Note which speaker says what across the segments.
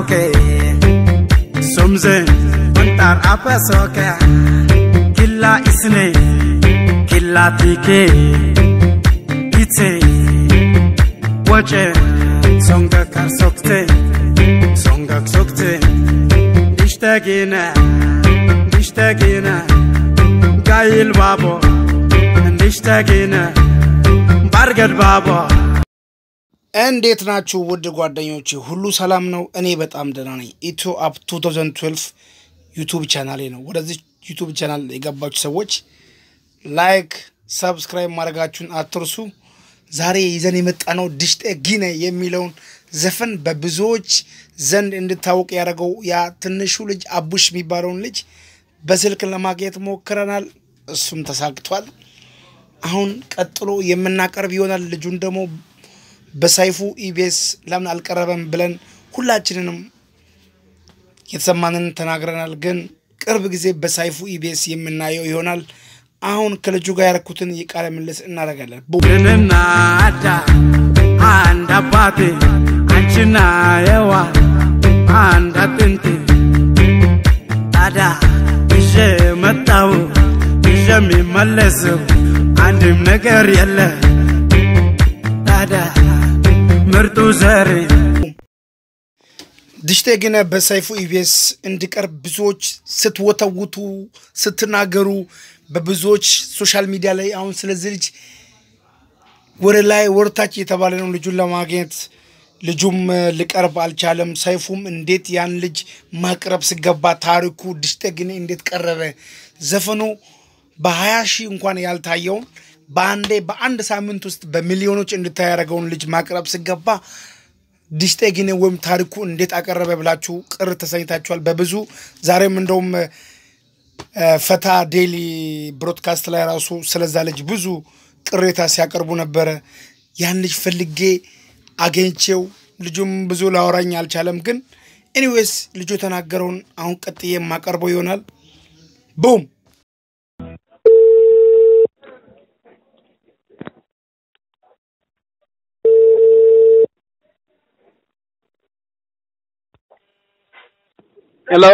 Speaker 1: Oke, sumzen untar apa soke, killa isne, killa tike, ite, wache, songa kar songa sokte, diştegine, diştegine, gayil babo, diştegine, bargad babo.
Speaker 2: እንዴት ናችሁ ውድ ጓደኞቼ? ሁሉ ሰላም ነው? እኔ በጣም ደህና ነኝ። ኢትዮ አፕ 2012 YouTube channel ኤ ነው። ወደዚህ YouTube channel የገባችሁ ሰዎች like፣ subscribe ማድረጋችሁን አትርሱ። ዛሬ ይዘን የመጣነው ድሽታ ጊና የሚለውን ዘፈን በብዙዎች ዘንድ እንድታወቅ ያደረገው ያ ትንሹ ልጅ አቡሽ የሚባለውን ልጅ በስልክ ለማግኘት ሞክረናል። እሱም ተሳክቷል። አሁን ቀጥሎ የምናቀርብ ይሆናል። ልጁን ደግሞ በሰይፉ ኢቢኤስ ለምን አልቀረበም ብለን ሁላችንንም የተሰማንን ተናግረናል። ግን ቅርብ ጊዜ በሰይፉ ኢቢኤስ የምናየው ይሆናል። አሁን ከልጁ ጋር ያረኩትን የቃለ ምልልስ እናደርጋለን።
Speaker 1: ልንና አዳ አንድ አባቴ አንቺና የዋ አንድ አጥንቴ ታዳ ይዤ መጣው ይዤ የሚመለሰው አንድም ነገር የለ ታዳ ምርጡ ዘሬ
Speaker 2: ድሽቴ ግን በሰይፉ ኢቢኤስ እንዲቀርብ ብዙዎች ስትወተውቱ ስትናገሩ በብዙዎች ሶሻል ሚዲያ ላይ አሁን ስለዚህ ልጅ ወደ ላይ ወርታች የተባለ ነው ልጁን ለማግኘት ልጁም ሊቀርብ አልቻለም። ሰይፉም እንዴት ያን ልጅ ማቅረብ ሲገባ ታሪኩ ድሽቴ ግን እንዴት ቀረበ? ዘፈኑ በሀያ ሺህ እንኳን ያልታየውን በአንዴ በአንድ ሳምንት ውስጥ በሚሊዮኖች እንድታይ ያደረገውን ልጅ ማቅረብ ሲገባ ድሽጤ ግን ወይም ታሪኩ እንዴት አቀረበ ብላችሁ ቅር ተሰኝታችኋል በብዙ ዛሬም እንደውም ፈታ ዴሊ ብሮድካስት ላይ ራሱ ስለዛ ልጅ ብዙ ቅሬታ ሲያቀርቡ ነበረ። ያን ልጅ ፈልጌ አገኝቼው ልጁም ብዙ ላወራኝ አልቻለም። ግን anyways ልጁ የተናገረውን አሁን ቀጥዬ የማቀርበው ይሆናል። boom
Speaker 3: hello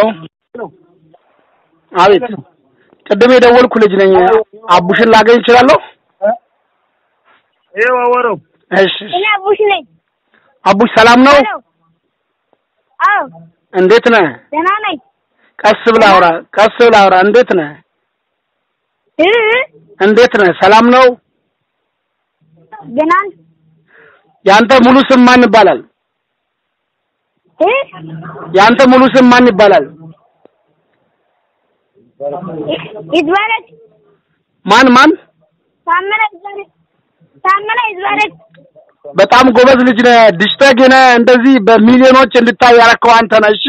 Speaker 3: አቤት። ቅድም የደወልኩ ልጅ ነኝ። አቡሽን ላገኝ እችላለሁ?
Speaker 4: ይኸው አወረው
Speaker 3: እሺ
Speaker 5: እኔ አቡሽ ነኝ።
Speaker 3: አቡሽ ሰላም ነው?
Speaker 5: አዎ አዎ፣
Speaker 3: እንዴት ነህ?
Speaker 5: ደህና ነኝ።
Speaker 3: ቀስ ብለህ አውራ ቀስ ብለህ አውራ። እንዴት ነህ?
Speaker 5: እ?
Speaker 3: እንዴት ነህ? ሰላም ነው?
Speaker 5: ደህና ነኝ።
Speaker 3: ያንተ ሙሉ ስም ማን ይባላል
Speaker 5: እ?
Speaker 3: ያንተ ሙሉ ስም ማን ይባላል?
Speaker 5: ይትባረክ
Speaker 3: ማን ማን?
Speaker 5: ታመነ ይትባረክ።
Speaker 3: በጣም ጎበዝ ልጅ ነህ። ድሽታ ጊና እንደዚህ በሚሊዮኖች እንድታይ ያረከው አንተ ነህ። እሺ?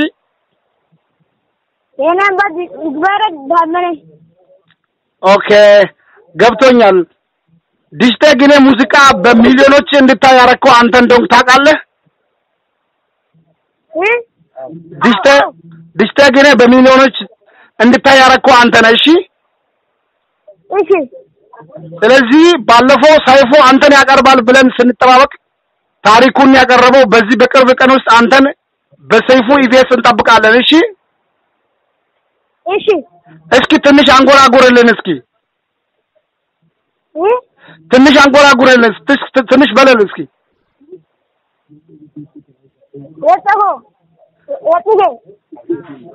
Speaker 5: የኔ አባት ይትባረክ ታመነ
Speaker 3: okay። ገብቶኛል። ድሽታ ጊና ሙዚቃ በሚሊዮኖች እንድታይ ያረከው አንተ እንደውም ታውቃለህ
Speaker 5: እ?
Speaker 3: ድሽተ ድሽተ ግን በሚሊዮኖች እንድታይ ያረከው አንተ ነህ። እሺ?
Speaker 5: እሺ።
Speaker 3: ስለዚህ ባለፈው ሰይፉ አንተን ያቀርባል ብለን ስንጠባበቅ ታሪኩን ያቀረበው በዚህ በቅርብ ቀን ውስጥ አንተን በሰይፉ ኢቢኤስ እንጠብቃለን። እሺ?
Speaker 5: እሺ።
Speaker 3: እስኪ ትንሽ አንጎራጉርልን እስኪ።
Speaker 5: እ?
Speaker 3: ትንሽ አንጎራጉርልን ትንሽ በለል እስኪ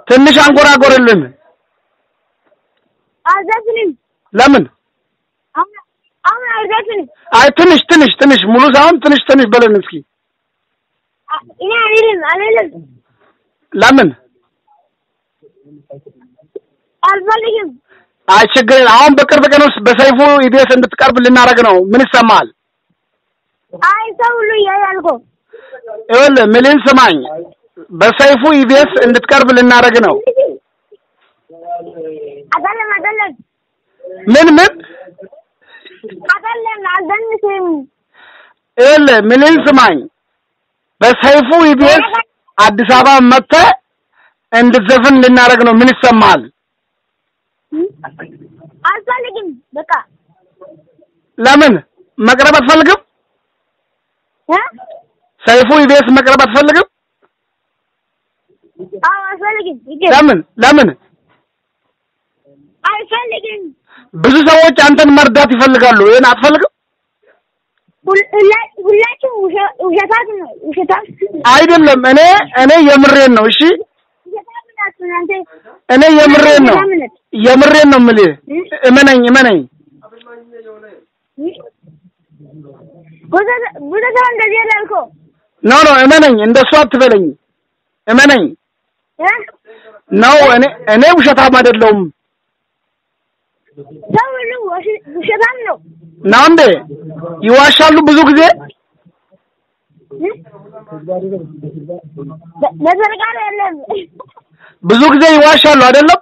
Speaker 3: ትንሽ አንጎራጉርልን
Speaker 5: አልዘፍንም።
Speaker 3: ለምን?
Speaker 5: አሁን አልዘፍንም።
Speaker 3: አይ ትንሽ ትንሽ ትንሽ ሙሉ ሳይሆን ትንሽ ትንሽ በለን እስኪ።
Speaker 5: እኔ አልልም አልልም።
Speaker 3: ለምን?
Speaker 5: አልፈልግም።
Speaker 3: አይ ችግር አሁን በቅርብ ቀን ውስጥ በሰይፉ ኢቢኤስ እንድትቀርብ ልናደርግ ነው። ምን ይሰማሃል
Speaker 5: አይ ሰው ሁሉ ያያል እኮ
Speaker 3: ይኸውልህ ምልን ስማኝ። በሰይፉ ኢቢኤስ እንድትቀርብ ልናደርግ ነው።
Speaker 5: አይደለም አይደለም።
Speaker 3: ምን ምን?
Speaker 5: አይደለም አልደንስም።
Speaker 3: ይኸውልህ ምልን ስማኝ። በሰይፉ ኢቢኤስ አዲስ አበባ መጥተህ እንድትዘፍን ልናደርግ ነው። ምን ይሰማሃል?
Speaker 5: አልፈልግም በቃ።
Speaker 3: ለምን? መቅረብ አትፈልግም? ሰይፉ ኢቢኤስ መቅረብ አትፈልግም
Speaker 5: አዎ አልፈልግም።
Speaker 3: ለምን ለምን?
Speaker 5: አልፈልግም።
Speaker 3: ብዙ ሰዎች አንተን መርዳት ይፈልጋሉ። ይሄን አትፈልግም?
Speaker 5: ሁላችሁም ውሸ- ውሸታት ነው። ውሸታት
Speaker 3: አይደለም። እኔ እኔ የምሬን ነው። እሺ እኔ የምሬን ነው።? የምሬን ነው የምልህ። እመነኝ እመነኝ።
Speaker 5: ብዙ ሰው እንደዚህ እኮ
Speaker 3: no no እመነኝ። እንደሱ አትበለኝ። እመነኝ? ነው እኔ እኔ ውሸታም አይደለሁም
Speaker 5: ሰው ውሸታም ነው።
Speaker 3: ነው እንዴ? ይዋሻሉ ብዙ ጊዜ ብዙ ጊዜ ይዋሻሉ አይደለም?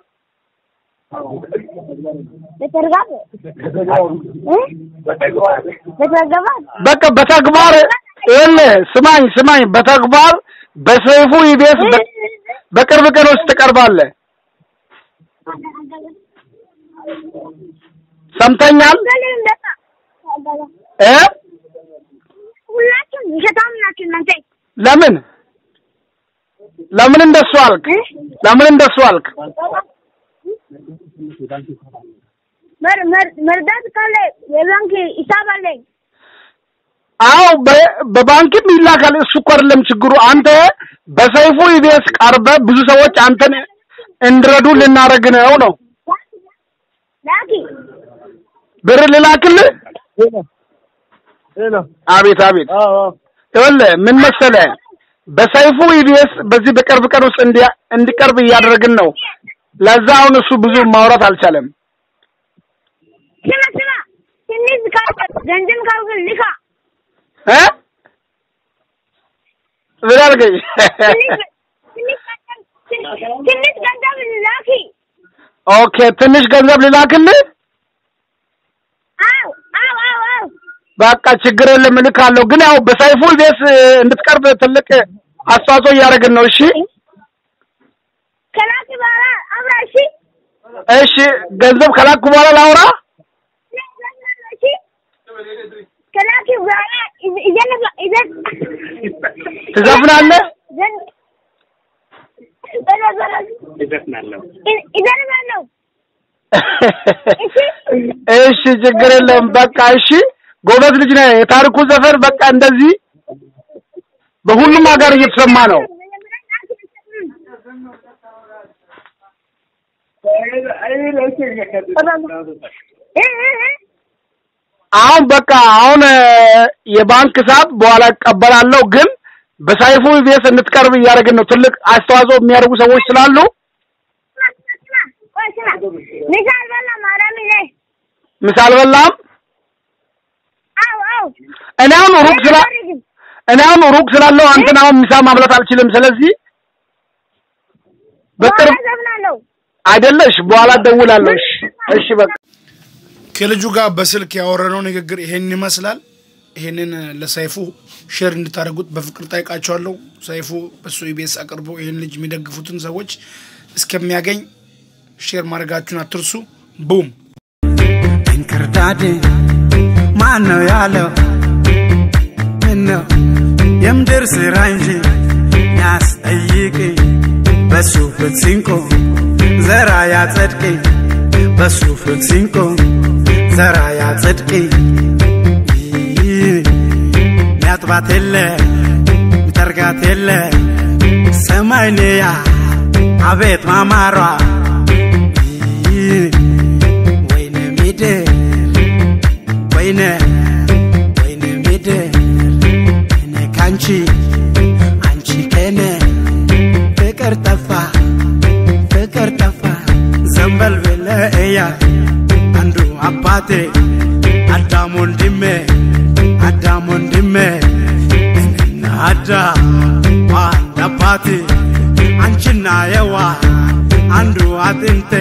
Speaker 3: በቃ በተግባር ይኸውልህ፣ ስማኝ ስማኝ፣ በተግባር በሰይፉ ኢቢኤስ በቅርብ ቀን ውስጥ ትቀርባለህ። ሰምተኛል እ ለምን ለምን እንደሱ አልክ? ለምን እንደሱ አልክ?
Speaker 5: መር- መር- መርዳት ካለ የባንክ ሂሳብ አለኝ።
Speaker 3: አዎ በ- በባንክም ይላካል። እሱ እኮ አይደለም ችግሩ። አንተ በሰይፉ ኢቢኤስ ቀርበህ ብዙ ሰዎች አንተን እንዲረዱ ልናደርግ ነው ነው። ብር ልላክልህ? አቤት አቤት። ይኸውልህ ምን መሰለህ በሰይፉ ኢቢኤስ በዚህ በቅርብ ቀን ውስጥ እንዲ- እንዲቀርብ እያደረግን ነው። ለዛ አሁን እሱ ብዙ ማውራት አልቻለም።
Speaker 5: ስማ ስማ፣ ትንሽ ገንዘብ ልካ
Speaker 3: ምን አልከኝ?
Speaker 5: ትንሽ ገንዘብ- ትንሽ- ትንሽ ገንዘብ ላኪ።
Speaker 3: okay ትንሽ ገንዘብ ልላክልህ?
Speaker 5: አው አው አው
Speaker 3: በቃ ችግር የለም እልካለሁ። ግን ያው በሰይፉ ኢቢኤስ እንድትቀርብ ትልቅ አስተዋጽኦ እያደረግን ነው። እሺ
Speaker 5: ከላኪ በኋላ አብራ እሺ
Speaker 3: እሺ፣ ገንዘብ ከላኩ በኋላ ላውራ። ትዘፍናለህ? እሺ ችግር የለም። በቃ እሺ፣ ጎበዝ ልጅ ነህ። የታሪኩ ዘፈን በቃ እንደዚህ በሁሉም ሀገር እየተሰማ ነው። አሁን በቃ አሁን የባንክ ሰዓት በኋላ እቀበላለሁ። ግን በሰይፉ ኢቢኤስ እንድትቀርብ እያደረግን ነው። ትልቅ አስተዋጽኦ የሚያደርጉ ሰዎች ስላሉ
Speaker 5: ምሳ አልበላም ማርያም ይዘህ
Speaker 3: ምሳ አልበላም።
Speaker 5: አው አው
Speaker 3: እኔ አሁን ሩቅ ስላ እኔ አሁን ሩቅ ስላለው አንተን አሁን ምሳ ማብላት አልችልም። ስለዚህ በቅርብ አይደለሽ፣ በኋላ እደውላለሁ። እሺ እሺ በቃ
Speaker 2: ከልጁ ጋር በስልክ ያወረነው ንግግር ይሄን ይመስላል። ይሄንን ለሰይፉ share እንድታደርጉት በፍቅር ጠይቃቸዋለሁ። ሰይፉ በሱ ኢቢኤስ አቅርቦ ይህን ልጅ የሚደግፉትን ሰዎች እስከሚያገኝ ሼር ማድረጋችሁን አትርሱ። ቡም
Speaker 1: እንክርዳድ ማን ነው ያለው? ምነው የምድር ስራ እንጂ ያስጠይቅ በሱ ፍትሲንቆ ዘራ ያጸድቅ በሱ ፍትሲንቆ ዘራ ያጸድቅ ሚያጥባት የለ ሚጠርጋት የለ። ሰማይንያ አቤት ማማሯ ወይነ ወይነ ወይነ አባቴ አዳም ወንድሜ አዳም ወንድሜ እኔና አዳም አንድ አባቴ አንቺና የዋ አንዱ አጥንቴ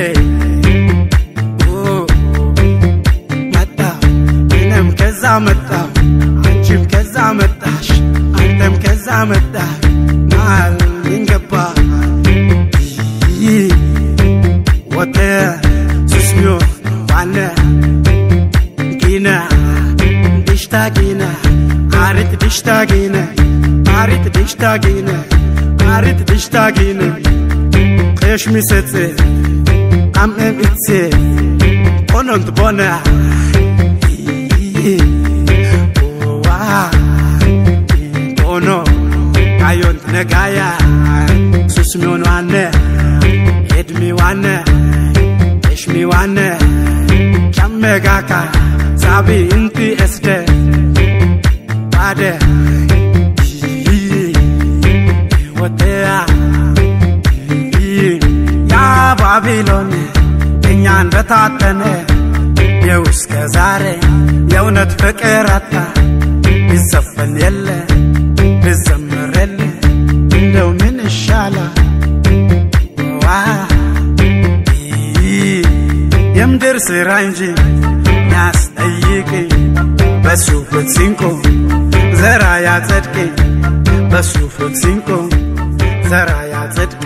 Speaker 1: መጣ እኔም ከዛ መጣው አንቺም ከዛ መጣሽ አንተም ከዛ መጣ መሃል እንገባ ወተ ሱስሚዮ ጊነ dishtagina arit dishtagina arit dishtagina arit dishtagina qesh misetse am em itse onont bona. Wa ono ayont negaya susmion wane edmi wane eshmi wane ዋነ ጨመጋካ ሳቢ እንቲ እስደ ባደ ወተያ ያ ባቢሎን እኛን በታተነ የው እስከ ዛሬ የእውነት ፍቅር አጣ ይዘፈን የለ ብዘምር የለ እንደው ምን ይሻላል ዋ የምድር ስራ እንጂ በሱ ፍትሲንቆ ዘራ ያጸድቅ በሱ ፍትሲንቆ ዘራ ያጸድቅ